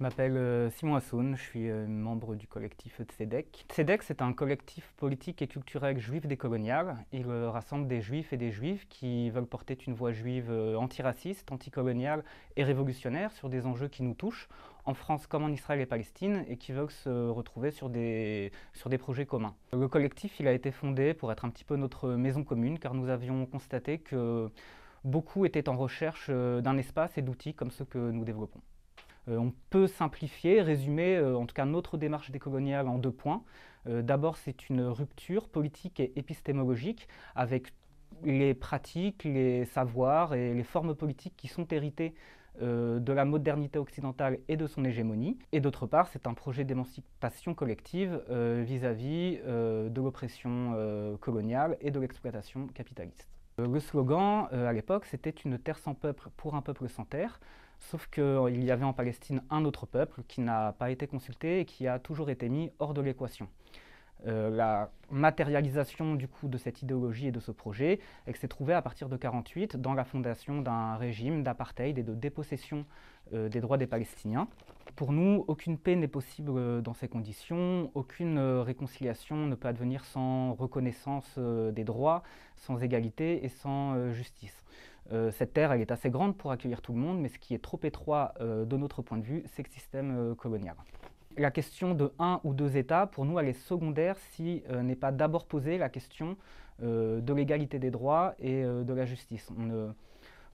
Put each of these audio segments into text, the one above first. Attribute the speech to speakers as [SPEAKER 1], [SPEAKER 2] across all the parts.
[SPEAKER 1] Je m'appelle euh, Simon Assoun, je suis euh, membre du collectif Tzedek. Tzedek, c'est un collectif politique et culturel juif décolonial. Il euh, rassemble des juifs et des juifs qui veulent porter une voix juive antiraciste, anticoloniale et révolutionnaire sur des enjeux qui nous touchent, en France comme en Israël et Palestine, et qui veulent se retrouver sur des, sur des projets communs. Le collectif il a été fondé pour être un petit peu notre maison commune, car nous avions constaté que beaucoup étaient en recherche d'un espace et d'outils comme ceux que nous développons. Euh, on peut simplifier, résumer euh, en tout cas notre démarche décoloniale en deux points. Euh, d'abord, c'est une rupture politique et épistémologique avec les pratiques, les savoirs et les formes politiques qui sont héritées de la modernité occidentale et de son hégémonie. Et d'autre part, c'est un projet d'émancipation collective vis-à-vis de l'oppression coloniale et de l'exploitation capitaliste. le slogan à l'époque, c'était une terre sans peuple pour un peuple sans terre. Sauf qu'il y avait en Palestine un autre peuple qui n'a pas été consulté et qui a toujours été mis hors de l'équation. Euh, la matérialisation du coup de cette idéologie et de ce projet, s'est trouvée à partir de 1948 dans la fondation d'un régime d'apartheid et de dépossession euh, des droits des Palestiniens. Pour nous, aucune paix n'est possible euh, dans ces conditions, aucune réconciliation ne peut advenir sans reconnaissance des droits, sans égalité et sans justice. Cette terre, elle est assez grande pour accueillir tout le monde, mais ce qui est trop étroit de notre point de vue, c'est le système colonial la question de un ou deux États, pour nous, elle est secondaire si euh, n'est pas d'abord posée la question euh, de l'égalité des droits et euh, de la justice. On ne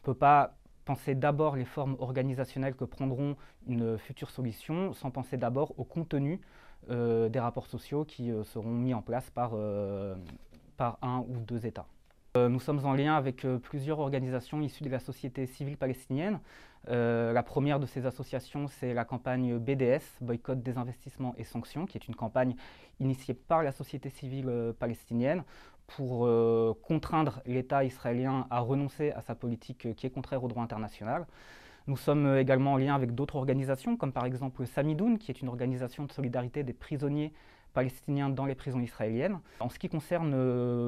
[SPEAKER 1] peut pas penser d'abord les formes organisationnelles que prendront une future solution sans penser d'abord au contenu des rapports sociaux qui seront mis en place par, par un ou deux États. Euh, nous sommes en lien avec euh, plusieurs organisations issues de la société civile palestinienne. Euh, la première de ces associations, c'est la campagne BDS, Boycott, Désinvestissement et Sanctions, qui est une campagne initiée par la société civile palestinienne pour contraindre l'État israélien à renoncer à sa politique qui est contraire au droit international. Nous sommes également en lien avec d'autres organisations, comme par exemple Samidoun, qui est une organisation de solidarité des prisonniers palestiniens dans les prisons israéliennes. En ce qui concerne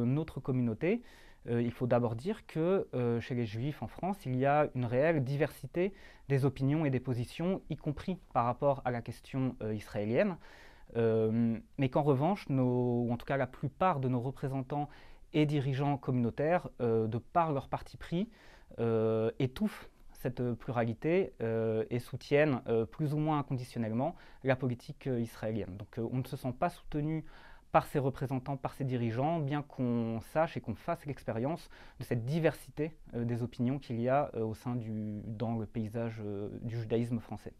[SPEAKER 1] notre communauté, euh, il faut d'abord dire que euh, chez les juifs en France, il y a une réelle diversité des opinions et des positions, y compris par rapport à la question euh, israélienne. mais qu'en revanche, ou en tout cas la plupart de nos représentants et dirigeants communautaires, de par leur parti pris, étouffent cette pluralité et soutiennent plus ou moins inconditionnellement la politique israélienne. Donc on ne se sent pas soutenu par ses représentants, par ses dirigeants, bien qu'on sache et qu'on fasse l'expérience de cette diversité euh, des opinions qu'il y a euh, au sein du, dans le paysage euh, du judaïsme français.